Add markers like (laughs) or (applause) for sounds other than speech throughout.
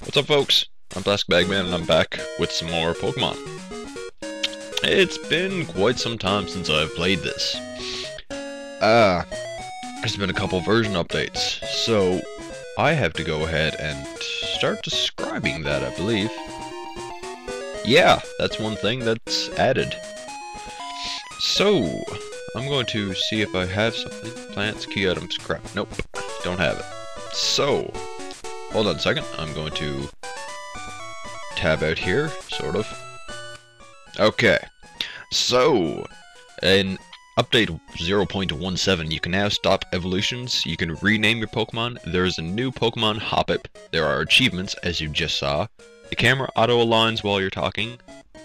What's up, folks? I'm Plastic Bag Man, and I'm back with some more Pokemon. It's been quite some time since I've played this. Uh, there's been a couple version updates, so I have to go ahead and start describing that, I believe. Yeah, that's one thing that's added. So, I'm going to see if I have something. Plants, key items, crap. Nope, don't have it. So, hold on a second. I'm going to tab out here, sort of. Okay, so, in update 0.17, you can now stop evolutions, you can rename your Pokemon, there's a new Pokemon Hoppip, there are achievements, as you just saw, the camera auto-aligns while you're talking,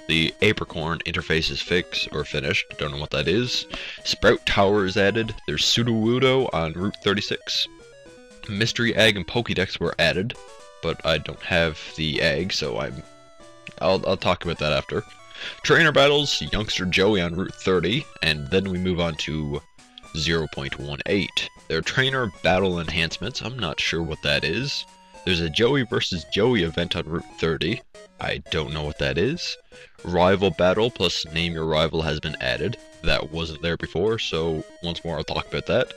the Apricorn interface is fixed, or finished, don't know what that is, Sprout Tower is added, there's Sudowoodo on Route 36, Mystery Egg and Pokédex were added, but I don't have the egg, so I'm... I'll, I'll talk about that after. Trainer battles, Youngster Joey on Route 30, and then we move on to 0.18. Their trainer battle enhancements, I'm not sure what that is. There's a Joey versus Joey event on Route 30, I don't know what that is. Rival battle plus name your rival has been added, that wasn't there before, so once more I'll talk about that.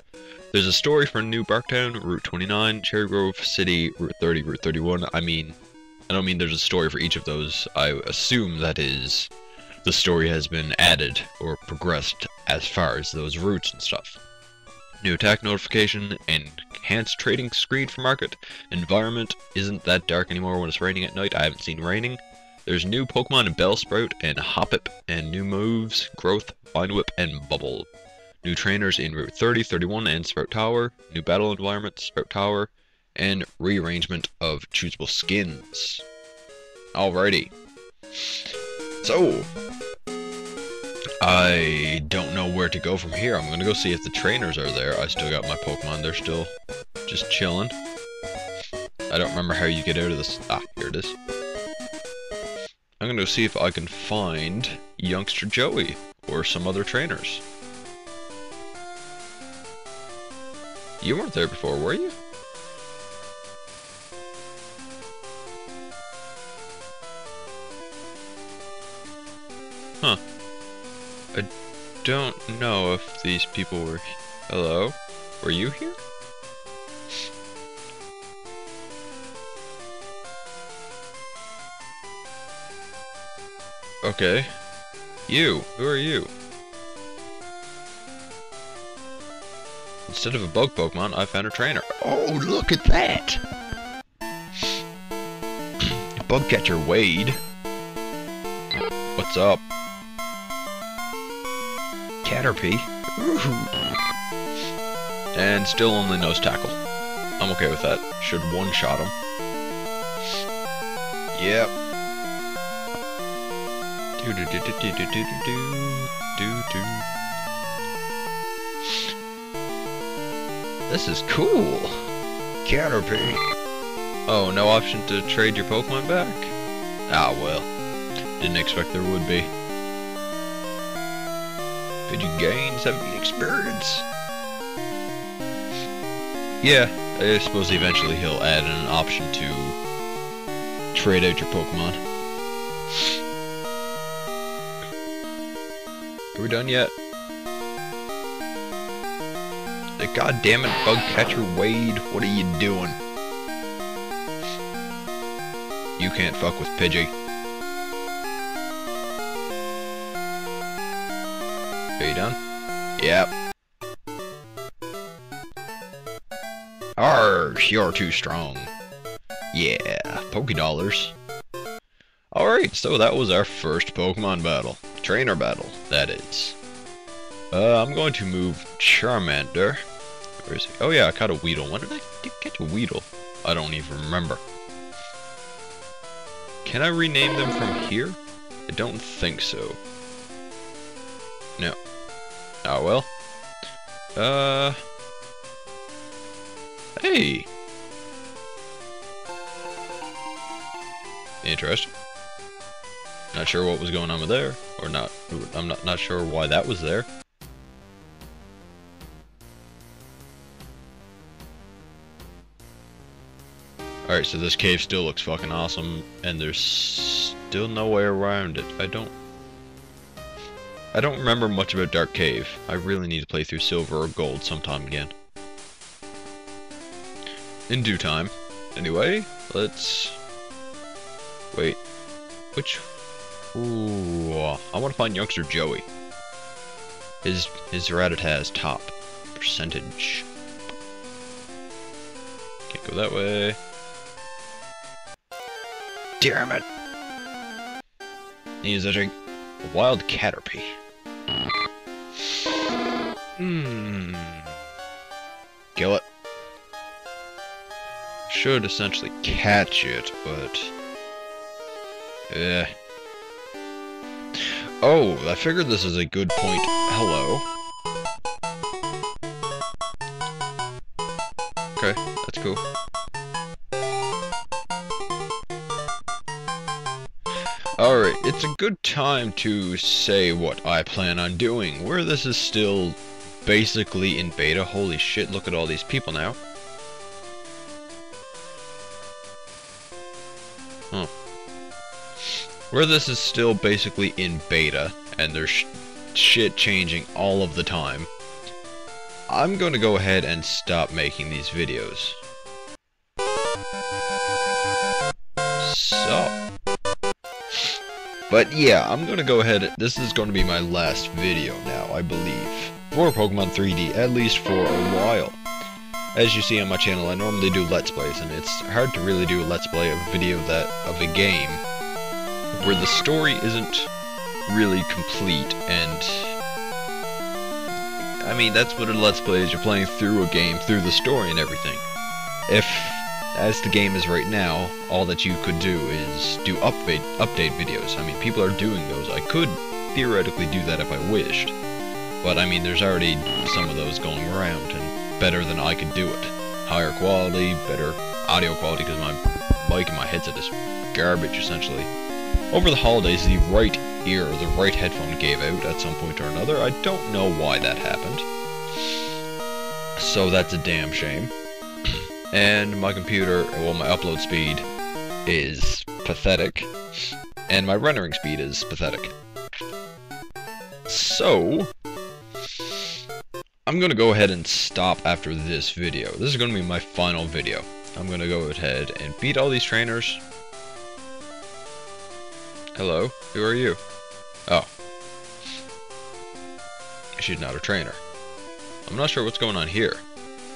There's a story for New Bark Town, Route 29, Cherrygrove City, Route 30, Route 31. I mean, I don't mean there's a story for each of those. I assume that is the story has been added or progressed as far as those routes and stuff. New attack notification, and enhanced trading screen for market. Environment isn't that dark anymore when it's raining at night. I haven't seen raining. There's new Pokemon Bellsprout and Hoppip, and new moves, Growth, Vine Whip, and Bubble. New trainers in Route 30, 31, and Sprout Tower, new battle environment, Sprout Tower, and rearrangement of choosable skins. Alrighty. So, I don't know where to go from here. I'm gonna go see if the trainers are there. I still got my Pokemon. They're still just chilling. I don't remember how you get out of this. Ah, here it is. I'm gonna go see if I can find Youngster Joey or some other trainers. You weren't there before, were you? Huh. I don't know if these people were... Hello? Were you here? Okay. You. Who are you? Instead of a bug Pokemon, I found a trainer. Oh, look at that! Bugcatcher Wade. What's up? Caterpie. And still only knows tackle. I'm okay with that. Should one-shot him. Yep. Do do do do do do do do do do. This is cool. Caterpie. Oh, no option to trade your Pokemon back? Ah, well. Didn't expect there would be. Could you gain 70 experience? Yeah, I suppose eventually he'll add an option to trade out your Pokemon. Are we done yet? God damn it, Bugcatcher Wade, what are you doing? You can't fuck with Pidgey. Are you done? Yep. Arrgh, you're too strong. Yeah, Pokedollars. Alright, so that was our first Pokemon battle. Trainer battle, that is. Uh, I'm going to move Charmander where is he? Oh yeah, I caught a Weedle. When did I catch a Weedle? I don't even remember. Can I rename them from here? I don't think so. No. Oh well. Uh... Hey! Interesting. Not sure what was going on with there, or not. I'm not not sure why that was there. Alright, so this cave still looks fucking awesome, and there's still no way around it. I don't... I don't remember much about Dark Cave. I really need to play through Silver or Gold sometime again. In due time. Anyway, let's... Wait. Which... Ooh, I want to find youngster Joey. His, his Rattata top. Percentage. Can't go that way. Damn it! He's a, a wild caterpie. Hmm. Kill it. Should essentially catch it, but... Eh. Oh, I figured this is a good point. Hello. Okay, that's cool. Good time to say what I plan on doing, where this is still basically in beta. Holy shit, look at all these people now. Huh. Where this is still basically in beta, and there's sh shit changing all of the time, I'm to go ahead and stop making these videos. So... But yeah, I'm gonna go ahead, this is gonna be my last video now, I believe. For Pokemon 3D, at least for a while. As you see on my channel, I normally do Let's Plays, and it's hard to really do a Let's Play of a video that, of a game, where the story isn't really complete, and... I mean, that's what a Let's Play is, you're playing through a game, through the story and everything. If as the game is right now, all that you could do is do update update videos. I mean, people are doing those. I could theoretically do that if I wished. But I mean, there's already some of those going around, and better than I could do it. Higher quality, better audio quality, because my mic and my headset is garbage, essentially. Over the holidays, the right ear, the right headphone gave out at some point or another. I don't know why that happened. So that's a damn shame and my computer, well my upload speed is pathetic, and my rendering speed is pathetic. So, I'm gonna go ahead and stop after this video. This is gonna be my final video. I'm gonna go ahead and beat all these trainers. Hello, who are you? Oh. She's not a trainer. I'm not sure what's going on here.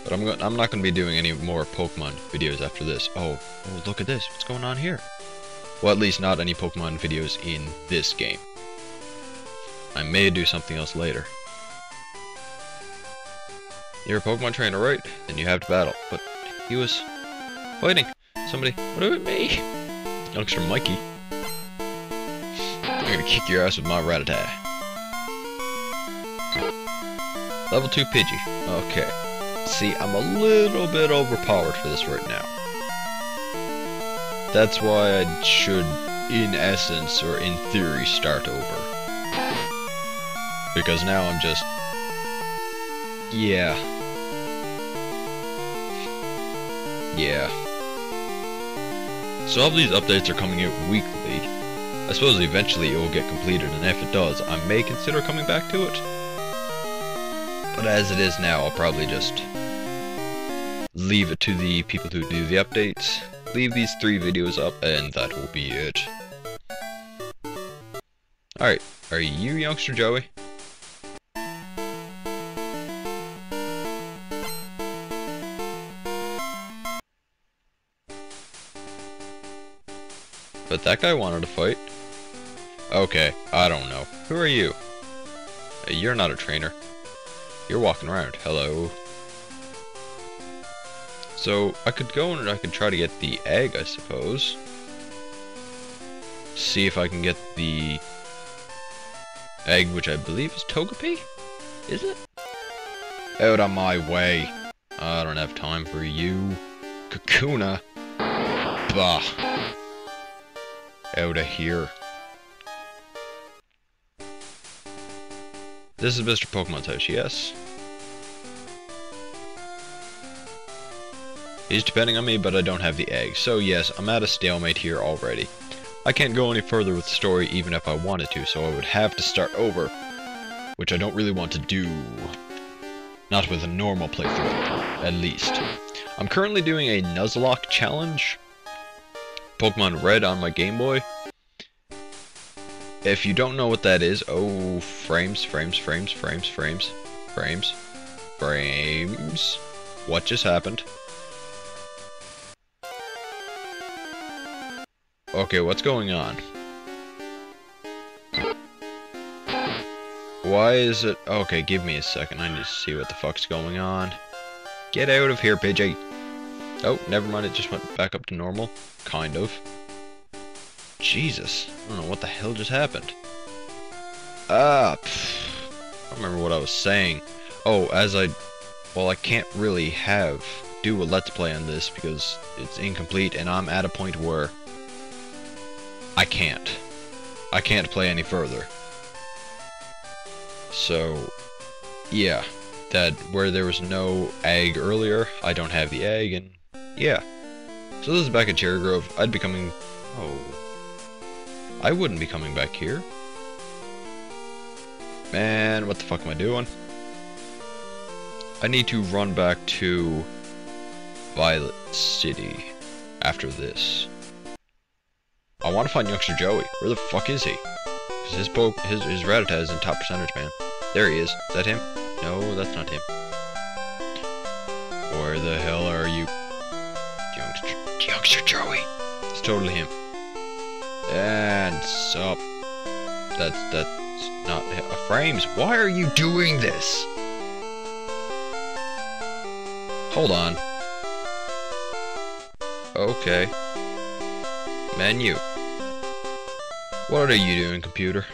But I'm, I'm not going to be doing any more Pokemon videos after this. Oh, oh, look at this. What's going on here? Well, at least not any Pokemon videos in this game. I may do something else later. You're a Pokemon trainer, right? Then you have to battle. But he was fighting somebody. What about me? Youngster Mikey. I'm gonna kick your ass with my Rattata. Level 2 Pidgey. Okay. See, I'm a little bit overpowered for this right now. That's why I should, in essence, or in theory, start over. Because now I'm just... Yeah. Yeah. So all these updates are coming out weekly. I suppose eventually it will get completed, and if it does, I may consider coming back to it. But as it is now, I'll probably just leave it to the people who do the updates. Leave these three videos up and that will be it. Alright, are you youngster Joey? But that guy wanted to fight. Okay, I don't know. Who are you? You're not a trainer. You're walking around. Hello. So, I could go and I could try to get the egg, I suppose. See if I can get the egg, which I believe is Togepi? Is it? Out of my way. I don't have time for you. Kakuna. Bah. Out of here. This is Mr. Pokemon house, yes? He's depending on me, but I don't have the egg. So yes, I'm at a stalemate here already. I can't go any further with the story even if I wanted to, so I would have to start over. Which I don't really want to do. Not with a normal playthrough, at least. I'm currently doing a Nuzlocke challenge. Pokemon Red on my Game Boy. If you don't know what that is, oh, frames, frames, frames, frames, frames, frames, frames. What just happened? Okay, what's going on? Why is it... Okay, give me a second. I need to see what the fuck's going on. Get out of here, Pidgey. Oh, never mind. It just went back up to normal. Kind of. Jesus. I don't know what the hell just happened. Ah, I don't remember what I was saying. Oh, as I... Well, I can't really have... Do a Let's Play on this because it's incomplete and I'm at a point where... I can't. I can't play any further. So, yeah. That, where there was no egg earlier, I don't have the egg, and yeah. So this is back at Cherrygrove. I'd be coming... Oh. I wouldn't be coming back here. Man, what the fuck am I doing? I need to run back to Violet City after this. I want to find youngster Joey. Where the fuck is he? Cause his poke, his his Rattata is in top percentage, man. There he is. Is that him? No, that's not him. Where the hell are you? Youngster, youngster Joey. It's totally him. And sup. That's that's not a uh, frames. Why are you doing this? Hold on. Okay. Menu. What are you doing, computer?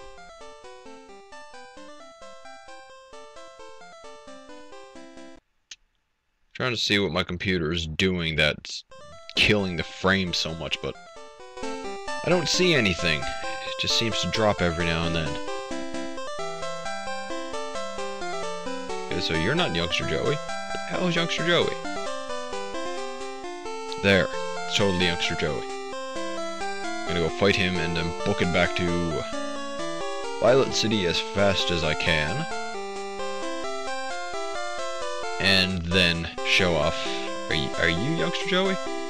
Trying to see what my computer is doing that's killing the frame so much, but I don't see anything. It just seems to drop every now and then. Okay, so you're not Youngster Joey. Hell is Youngster Joey? There. It's totally Youngster Joey. I'm gonna go fight him and then book it back to Violet City as fast as I can. And then show off. Are you, are you Youngster Joey?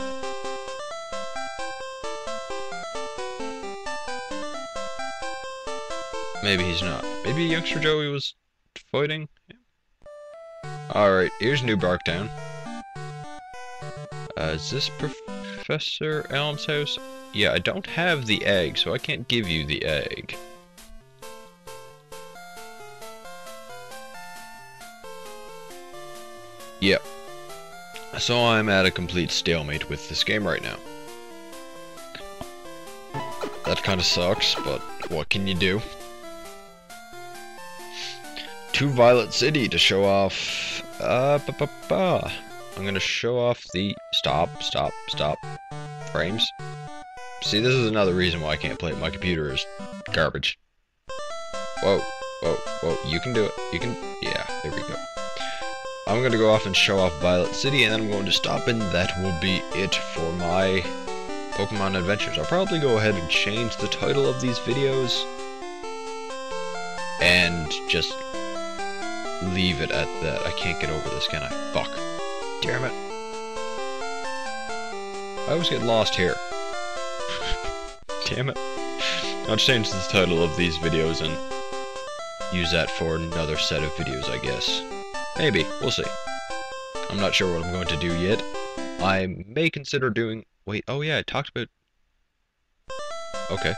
Maybe he's not. Maybe Youngster Joey was fighting? Alright, here's New Bark Town. Uh, is this Professor Elm's house? Yeah, I don't have the egg, so I can't give you the egg. Yep. So I'm at a complete stalemate with this game right now. That kind of sucks, but what can you do? To Violet City to show off... Uh, ba -ba -ba. I'm gonna show off the... Stop, stop, stop. Frames. See, this is another reason why I can't play it. My computer is garbage. Whoa, whoa, whoa. You can do it. You can... Yeah, there we go. I'm to go off and show off Violet City, and then I'm going to stop, and that will be it for my Pokemon adventures. I'll probably go ahead and change the title of these videos, and just leave it at that. I can't get over this, can I? Fuck. Damn it. I always get lost here. (laughs) Damn it. I'll change the title of these videos and use that for another set of videos, I guess. Maybe. We'll see. I'm not sure what I'm going to do yet. I may consider doing... Wait, oh yeah, I talked about... Okay.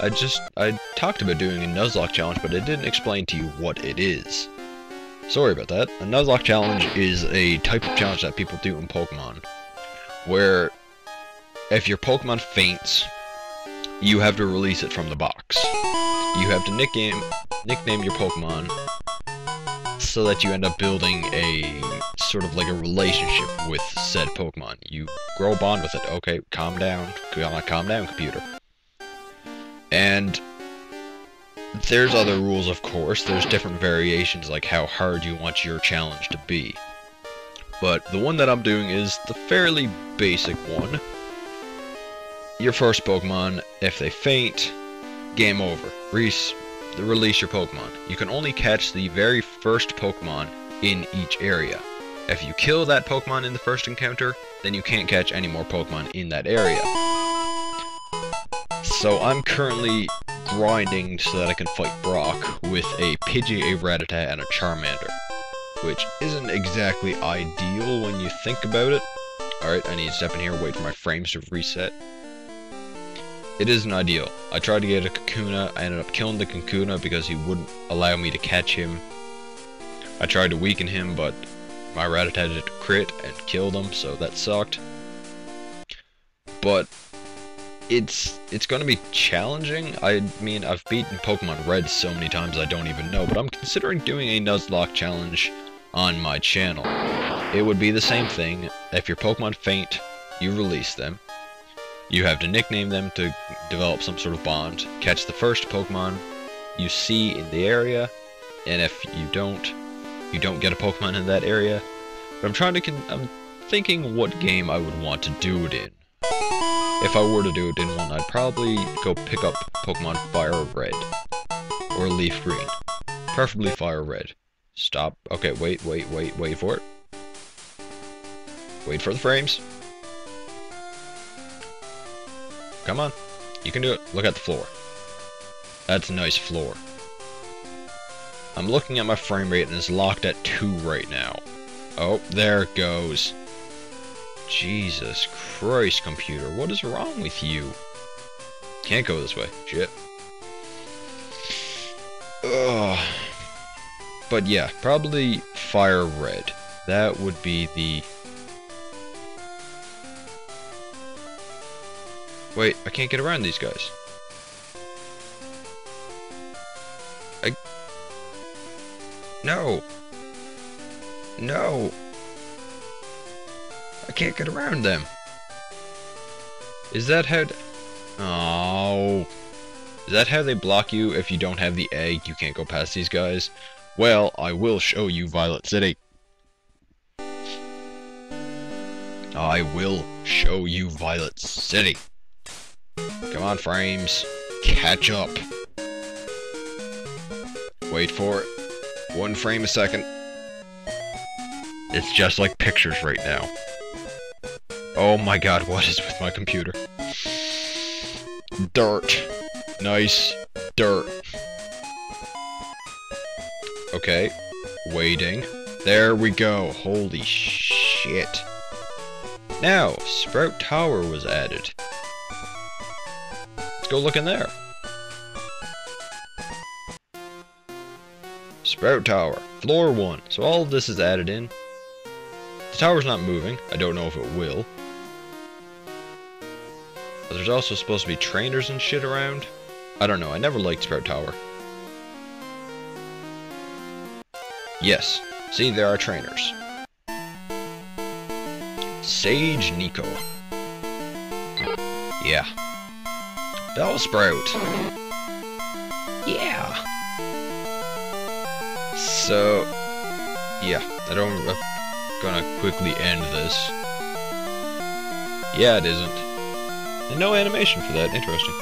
I just... I talked about doing a Nuzlocke challenge, but I didn't explain to you what it is. Sorry about that. A Nuzlocke challenge is a type of challenge that people do in Pokemon. Where... If your Pokemon faints, you have to release it from the box. You have to nickname, nickname your Pokemon so that you end up building a sort of like a relationship with said Pokemon. You grow a bond with it. Okay, calm down. Calm down, computer. And there's other rules, of course. There's different variations, like how hard you want your challenge to be. but the one that I'm doing is the fairly basic one. Your first Pokemon, if they faint, game over. Reese, release your Pokemon. You can only catch the very first Pokemon in each area. If you kill that Pokemon in the first encounter, then you can't catch any more Pokemon in that area. So I'm currently grinding so that I can fight Brock with a Pidgey, a Rattata, and a Charmander. Which isn't exactly ideal when you think about it. Alright, I need to step in here, wait for my frames to reset. It isn't ideal. I tried to get a Kakuna, I ended up killing the Kakuna because he wouldn't allow me to catch him. I tried to weaken him, but my Rattata did crit and killed him, so that sucked. But it's it's going to be challenging. I mean, I've beaten Pokemon Red so many times I don't even know, but I'm considering doing a Nuzlocke challenge on my channel. It would be the same thing. If your Pokemon faint, you release them. You have to nickname them to develop some sort of bond. Catch the first Pokemon you see in the area, and if you don't, you don't get a Pokemon in that area. But I'm trying to, I'm thinking what game I would want to do it in. If I were to do it in one, I'd probably go pick up Pokemon Fire Red. Or Leaf Green. Preferably Fire Red. Stop. Okay, wait, wait, wait, wait for it. Wait for the frames. Come on. You can do it. Look at the floor. That's a nice floor. I'm looking at my frame rate and it's locked at 2 right now. Oh, there it goes. Jesus Christ, computer. What is wrong with you? Can't go this way. Shit. Ugh. But yeah, probably Fire Red. That would be the Wait, I can't get around these guys. I... No! No! Can't get around them. Is that how... Oh... Is that how they block you if you don't have the egg? You can't go past these guys? Well, I will show you Violet City. I will show you Violet City. Come on, frames. Catch up. Wait for it. One frame a second. It's just like pictures right now. Oh my god, what is with my computer? Dirt. Nice dirt. Okay. Waiting. There we go. Holy shit. Now, Sprout Tower was added. Let's go look in there. Sprout Tower, floor 1. So all of this is added in. The tower's not moving. I don't know if it will. But there's also supposed to be trainers and shit around. I don't know, I never liked Sprout Tower. Yes, see, there are trainers. Sage Nico. Yeah. Bellsprout. Yeah. So, yeah, I don't, I'm gonna quickly end this. Yeah, it isn't. And no animation for that, interesting.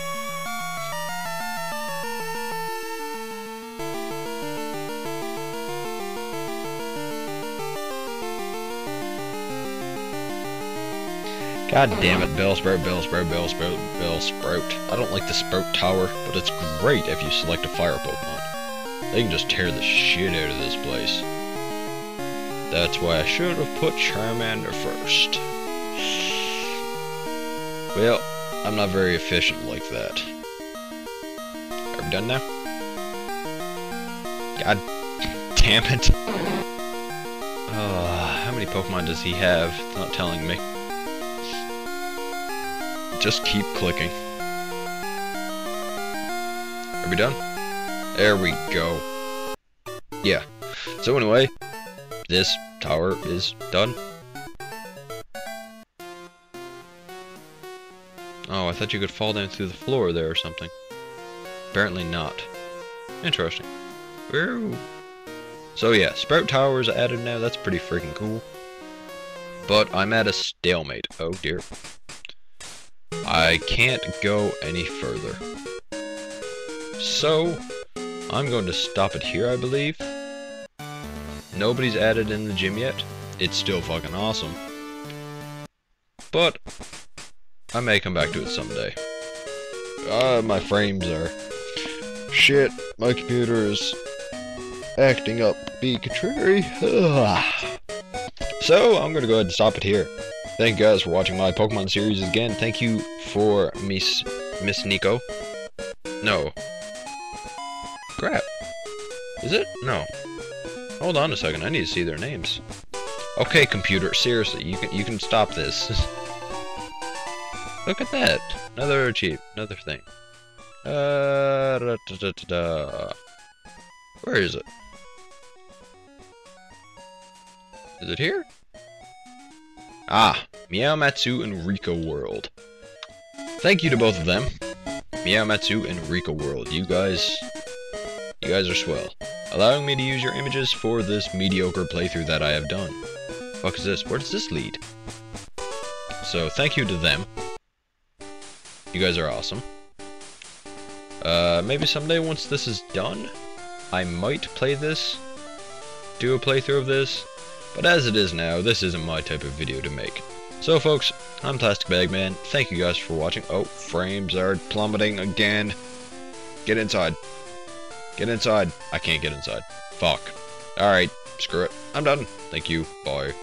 God damn it, Bellsprout, Bellsprout, Bellsprout, Bellsprout. I don't like the Sprout Tower, but it's great if you select a fire Pokemon. They can just tear the shit out of this place. That's why I should have put Charmander first. Well, I'm not very efficient like that. Are we done now? God damn it. Uh, how many Pokemon does he have? It's not telling me. Just keep clicking. Are we done? There we go. Yeah. So anyway, this tower is done. Thought you could fall down through the floor there or something. Apparently not. Interesting. Ooh. So yeah, Sprout Tower is added now. That's pretty freaking cool. But I'm at a stalemate. Oh dear. I can't go any further. So, I'm going to stop it here, I believe. Nobody's added in the gym yet. It's still fucking awesome. But, I may come back to it someday. Uh, my frames are... Shit, my computer is acting up, be contrary. (sighs) so, I'm gonna go ahead and stop it here. Thank you guys for watching my Pokemon series again. Thank you for Miss Miss Nico. No. Crap. Is it? No. Hold on a second. I need to see their names. Okay, computer. Seriously, you can you can stop this. (laughs) Look at that. Another achieve. Another thing. Uh, da, da, da, Where is it? Is it here? Ah, Meow Matsu and Rika World. Thank you to both of them. Meow Matsu and Rika World. You guys... You guys are swell. Allowing me to use your images for this mediocre playthrough that I have done. Fuck is this? Where does this lead? So, thank you to them. You guys are awesome. Uh, maybe someday once this is done, I might play this, do a playthrough of this, but as it is now, this isn't my type of video to make. So folks, I'm Plastic Bag Man. Thank you guys for watching. Oh, frames are plummeting again. Get inside. Get inside. I can't get inside. Fuck. Alright, screw it. I'm done. Thank you. Bye.